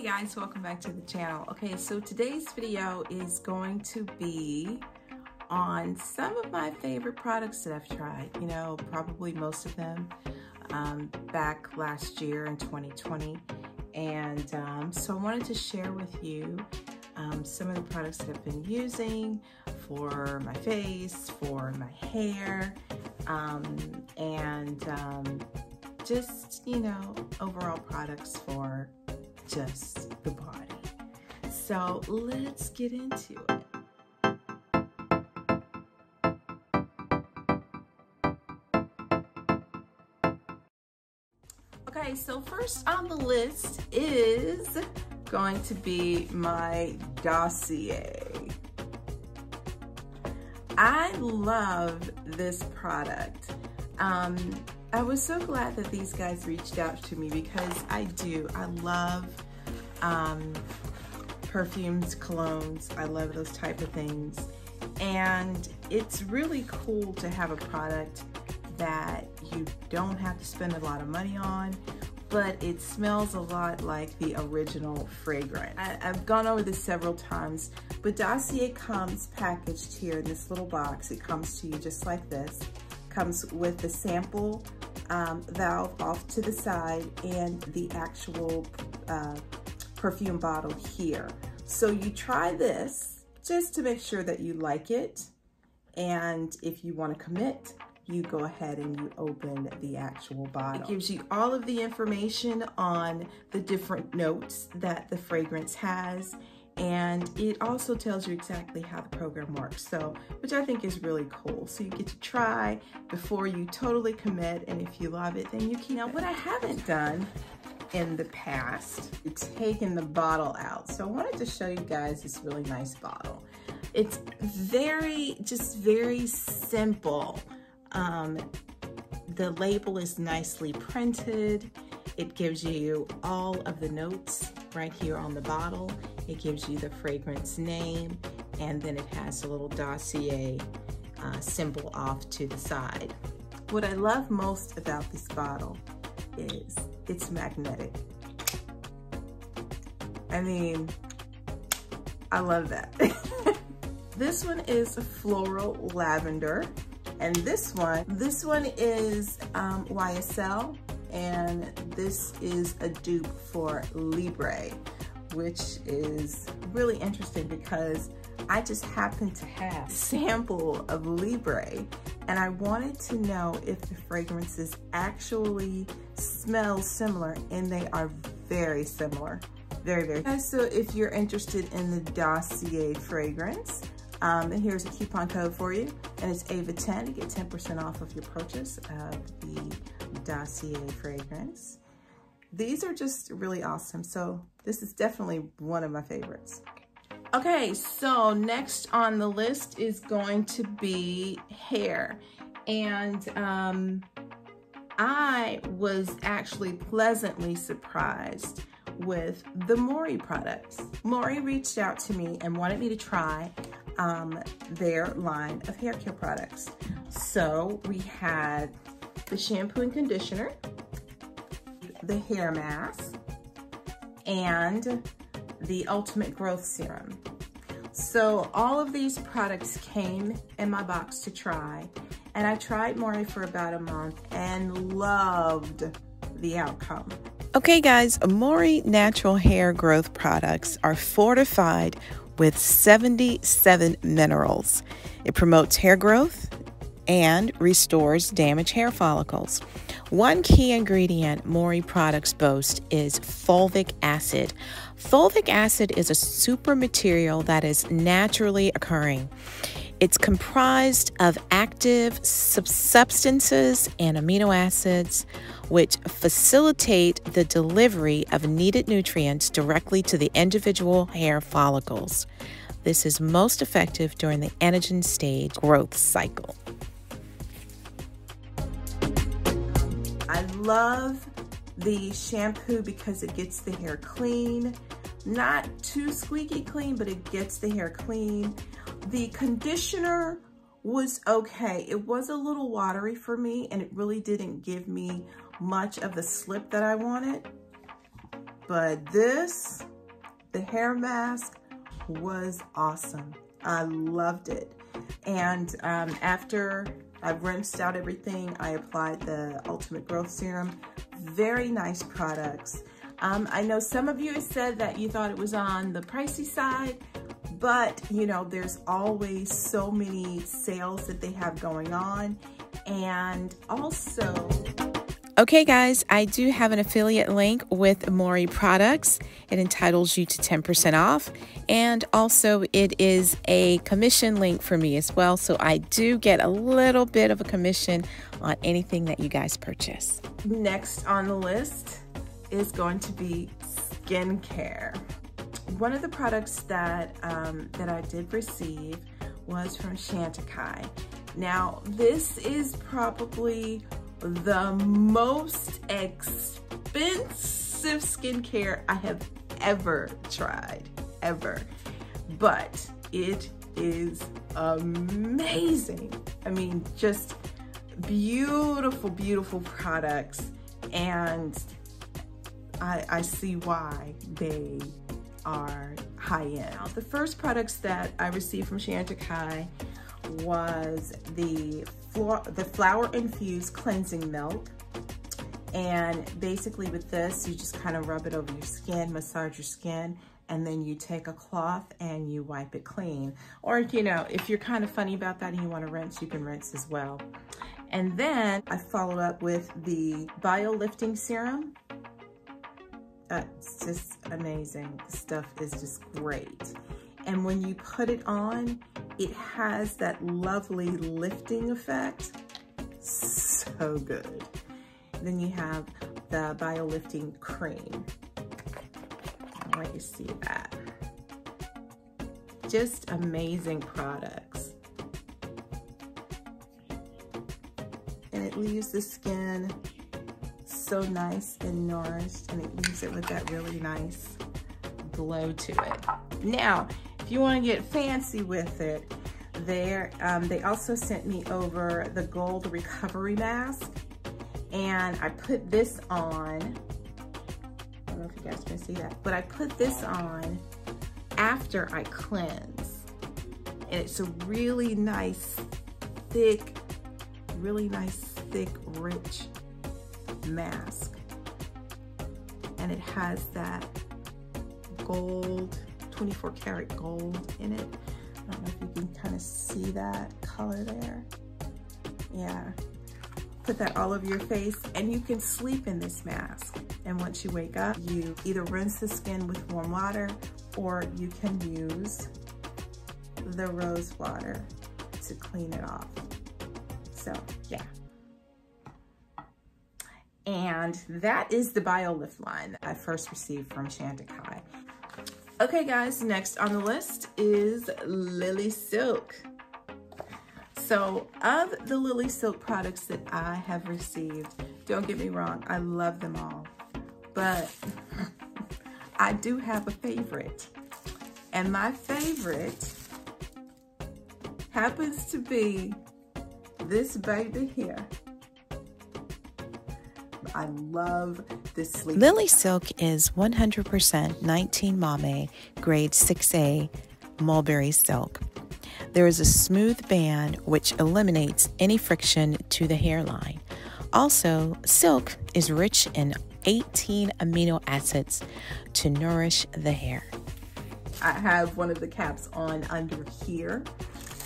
Hey guys, welcome back to the channel. Okay, so today's video is going to be on some of my favorite products that I've tried. You know, probably most of them um, back last year in 2020. And um, so I wanted to share with you um, some of the products that I've been using for my face, for my hair, um, and um, just, you know, overall products for just the body. So let's get into it. Okay, so first on the list is going to be my dossier. I love this product. Um, I was so glad that these guys reached out to me because I do. I love um, perfumes, colognes. I love those type of things. And it's really cool to have a product that you don't have to spend a lot of money on, but it smells a lot like the original fragrance. I, have gone over this several times, but Dossier comes packaged here in this little box. It comes to you just like this. Comes with the sample um, valve off to the side and the actual uh, perfume bottle here. So you try this just to make sure that you like it. And if you want to commit, you go ahead and you open the actual bottle. It gives you all of the information on the different notes that the fragrance has and it also tells you exactly how the program works so which I think is really cool. So you get to try before you totally commit and if you love it then you can. Now what I haven't done in the past taken the bottle out. So I wanted to show you guys this really nice bottle. It's very just very simple. Um, the label is nicely printed. It gives you all of the notes right here on the bottle it gives you the fragrance name, and then it has a little dossier uh, symbol off to the side. What I love most about this bottle is it's magnetic. I mean, I love that. this one is floral lavender. And this one, this one is um, YSL and this is a dupe for Libre which is really interesting because I just happened to have a sample of Libre and I wanted to know if the fragrances actually smell similar and they are very similar. Very, very. So if you're interested in the Dossier fragrance, um, and here's a coupon code for you, and it's AVA10 to get 10% off of your purchase of the Dossier fragrance. These are just really awesome. So this is definitely one of my favorites. Okay, so next on the list is going to be hair. And um, I was actually pleasantly surprised with the Moerie products. Moerie reached out to me and wanted me to try um, their line of hair care products. So we had the shampoo and conditioner, the hair mask, and the Ultimate Growth Serum. So all of these products came in my box to try, and I tried Moerie for about a month and loved the outcome. Okay guys, Moerie natural hair growth products are fortified with 77 minerals. It promotes hair growth and restores damaged hair follicles. One key ingredient Moerie products boast is fulvic acid. Fulvic acid is a super material that is naturally occurring. It's comprised of active substances and amino acids, which facilitate the delivery of needed nutrients directly to the individual hair follicles. This is most effective during the anagen stage growth cycle. Love the shampoo because it gets the hair clean. Not too squeaky clean, but it gets the hair clean. The conditioner was okay. It was a little watery for me and it really didn't give me much of the slip that I wanted. But this, The hair mask was awesome. I loved it. And um, after I rinsed out everything, I applied the Ultimate Growth Serum. Very nice products. Um, I know some of you have said that you thought it was on the pricey side, but you know, there's always so many sales that they have going on. And also, Okay, guys, I do have an affiliate link with Moerie products. It entitles you to 10% off. And also, it is a commission link for me as well. So I do get a little bit of a commission on anything that you guys purchase. Next on the list is going to be skincare. One of the products that, um, that I did receive was from Chantecaille. Now, this is probably the most expensive skincare I have ever tried, ever. But it is amazing. I mean, just beautiful, beautiful products. And I, I see why they are high end. The first products that I received from Chantecaille was the, the flower infused cleansing milk. And basically with this, you just kind of rub it over your skin, massage your skin, and then you take a cloth and you wipe it clean. Or, you know, if you're kind of funny about that and you want to rinse, you can rinse as well. And then I followed up with the Bio Lifting Serum. That's just amazing. The stuff is just great. And when you put it on, it has that lovely lifting effect. So good. Then you have the Bio Lifting Cream. I'll let you see that. Just amazing products. And it leaves the skin so nice and nourished and it leaves it with that really nice glow to it. Now, you want to get fancy with it, there, um, they also sent me over the Gold Recovery Mask. And I put this on. I don't know if you guys can see that, but I put this on after I cleanse. And it's a really nice, thick, really nice, thick, rich mask. And it has that gold 24 karat gold in it. I don't know if you can kind of see that color there. Yeah. Put that all over your face and you can sleep in this mask. And once you wake up, you either rinse the skin with warm water or you can use the rose water to clean it off. So yeah. And that is the BioLift line that I first received from Chantecaille. Okay guys, next on the list is Lily Silk. So of the Lily Silk products that I have received, don't get me wrong, I love them all. But I do have a favorite. And my favorite happens to be this baby here. I love this sleep. Lily Silk is 100% 19 momme grade 6A mulberry silk. There is a smooth band which eliminates any friction to the hairline. Also, silk is rich in 18 amino acids to nourish the hair. I have one of the caps on under here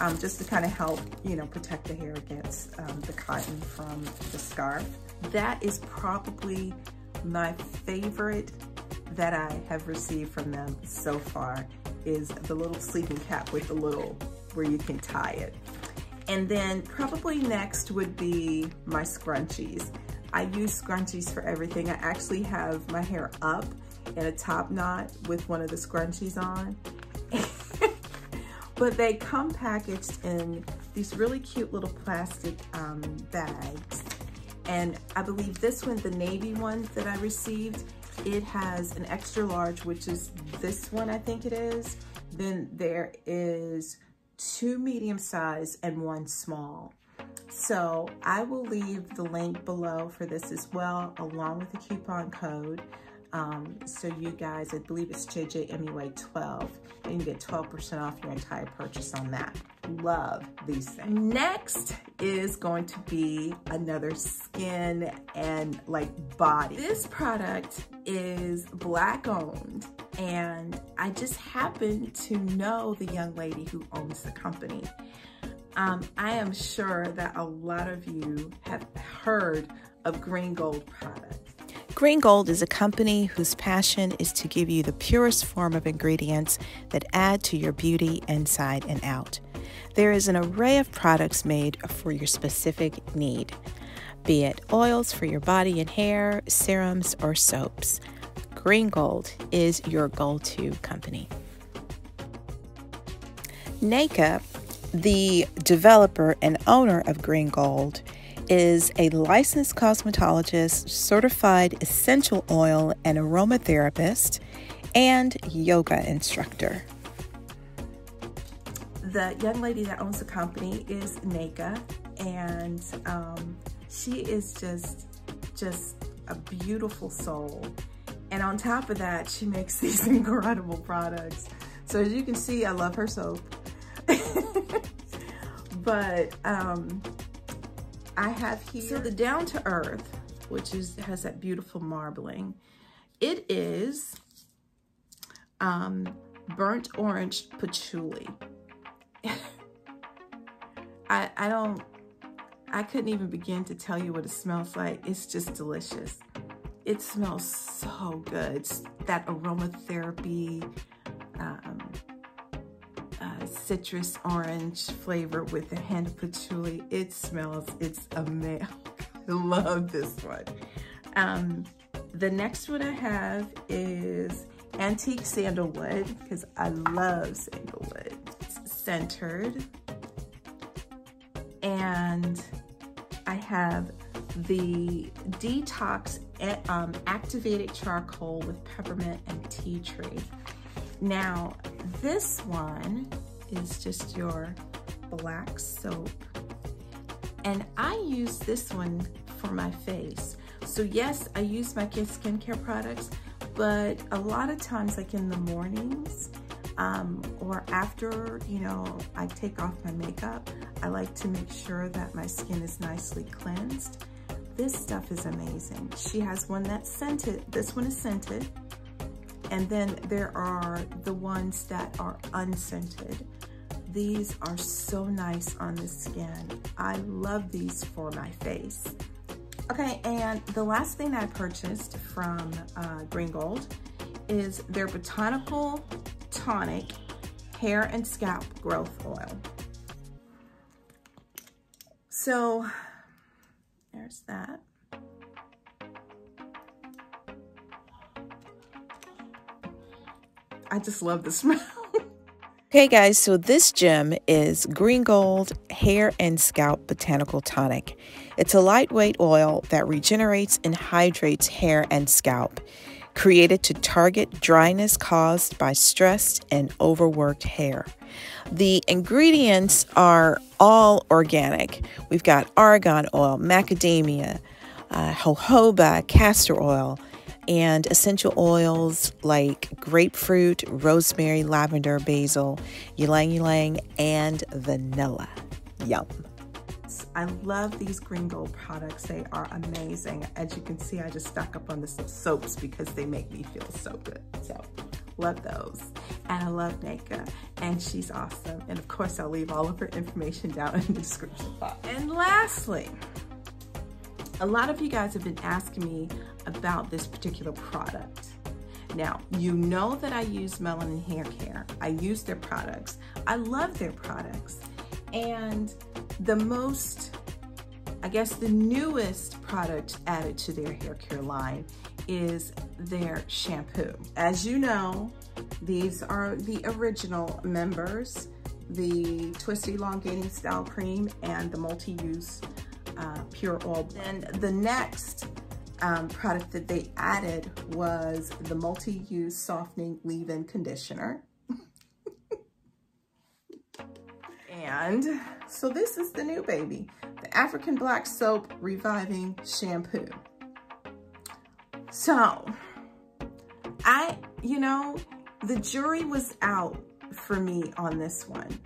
um, just to kind of help, you know, protect the hair against um, the cotton from the scarf. That is probably my favorite that I have received from them so far is the little sleeping cap with the little, where you can tie it. And then probably next would be my scrunchies. I use scrunchies for everything. I actually have my hair up in a top knot with one of the scrunchies on. but they come packaged in these really cute little plastic um, bags. And I believe this one, the navy one that I received, it has an extra large, which is this one, I think it is. Then there is two medium size and one small. So I will leave the link below for this as well, along with the coupon code. Um, so you guys, I believe it's JJMUA 12, and you get 12% off your entire purchase on that. Love these things. Next is going to be another skin and like body. This product is black owned and I just happen to know the young lady who owns the company. Um, I am sure that a lot of you have heard of Green Gold products. Green Gold is a company whose passion is to give you the purest form of ingredients that add to your beauty inside and out. There is an array of products made for your specific need, be it oils for your body and hair, serums, or soaps. Green Gold is your go to company. Nneka, the developer and owner of Green Gold, is a licensed cosmetologist, certified essential oil and aromatherapist, and yoga instructor. The young lady that owns the company is Nneka, and um, she is just, just a beautiful soul. And on top of that, she makes these incredible products. So as you can see, I love her soap. but um, I have here, so the Down to Earth, which is has that beautiful marbling. It is um, burnt orange patchouli. I, I don't, I couldn't even begin to tell you what it smells like. It's just delicious. It smells so good. It's that aromatherapy, um, citrus orange flavor with a hint of patchouli. It smells, it's amazing. I love this one. Um, the next one I have is antique sandalwood because I love sandalwood. It's centered. And I have the Detox um, Activated Charcoal with Peppermint and Tea Tree. Now, this one is just your black soap. And I use this one for my face. So yes, I use my kids skincare products, but a lot of times like in the mornings um, or after, you know, I take off my makeup, I like to make sure that my skin is nicely cleansed. This stuff is amazing. She has one that's scented. This one is scented. And then there are the ones that are unscented. These are so nice on the skin. I love these for my face. Okay, and the last thing I purchased from uh, Green Gold is their Botanical Tonic Hair and Scalp Growth Oil. So, there's that. I just love the smell. Okay, guys, so this gem is Green Gold Hair and Scalp Botanical Tonic. It's a lightweight oil that regenerates and hydrates hair and scalp, created to target dryness caused by stressed and overworked hair. The ingredients are all organic. We've got argan oil, macadamia, uh, jojoba, castor oil, and essential oils like grapefruit, rosemary, lavender, basil, ylang ylang, and vanilla. Yum. I love these Green Gold products. They are amazing. As you can see, I just stock up on the soaps because they make me feel so good. So love those. And I love Nneka and she's awesome. And of course, I'll leave all of her information down in the description box. And lastly, a lot of you guys have been asking me about this particular product. Now, you know that I use Melanin Hair Care. I use their products. I love their products. And the most, I guess the newest product added to their hair care line is their shampoo. As you know, these are the original members, the Twist Elongating Style Cream and the Multi-Use uh, pure oil. Then the next um, product that they added was the multi-use softening leave-in conditioner. and so this is the new baby, the African Black Soap Reviving Shampoo. So I, you know, the jury was out for me on this one.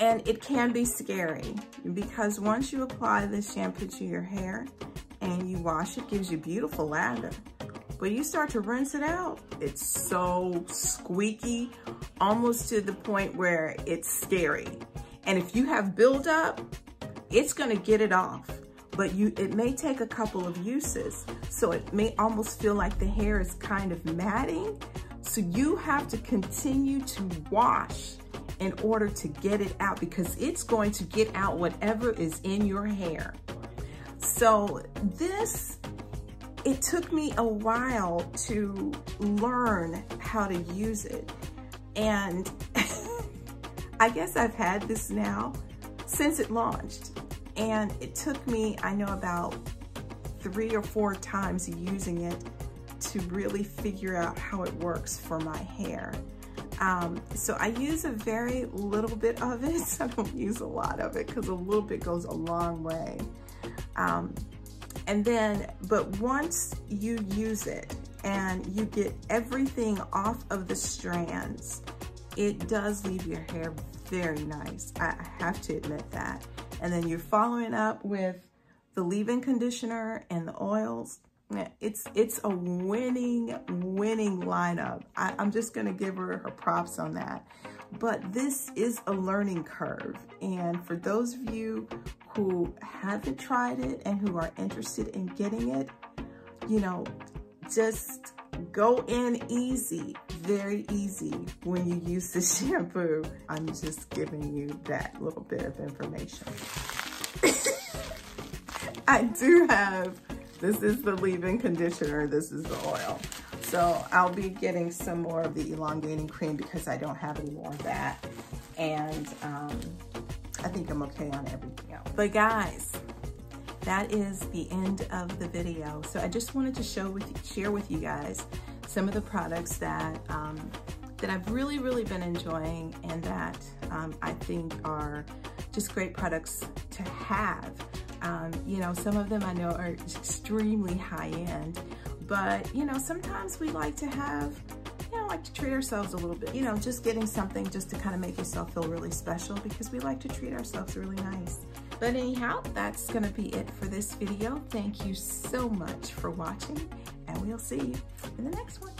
And it can be scary because once you apply this shampoo to your hair and you wash it, gives you beautiful lather. But you start to rinse it out, it's so squeaky, almost to the point where it's scary. And if you have buildup, it's gonna get it off. But you, it may take a couple of uses. So it may almost feel like the hair is kind of matting. So you have to continue to wash in order to get it out because it's going to get out whatever is in your hair. So this, it took me a while to learn how to use it. And I guess I've had this now since it launched. And it took me, I know about three or four times using it to really figure out how it works for my hair. Um, so I use a very little bit of it. I don't use a lot of it because a little bit goes a long way. Um, and then, but once you use it and you get everything off of the strands, it does leave your hair very nice. I have to admit that. And then you're following up with the leave-in conditioner and the oils it's it's a winning, winning lineup. I, I'm just gonna give her her props on that. But this is a learning curve. And for those of you who haven't tried it and who are interested in getting it, you know, just go in easy, very easy when you use the shampoo. I'm just giving you that little bit of information. I do have this is the leave-in conditioner. This is the oil. So I'll be getting some more of the elongating cream because I don't have any more of that. And um, I think I'm okay on everything else. But guys, that is the end of the video. So I just wanted to show with share with you guys some of the products that um, that I've really, really been enjoying and that um, I think are just great products to have. Um, you know, some of them I know are extremely high end, but you know, sometimes we like to have, you know, like to treat ourselves a little bit, you know, just getting something just to kind of make yourself feel really special because we like to treat ourselves really nice. But anyhow, that's gonna be it for this video. Thank you so much for watching and we'll see you in the next one.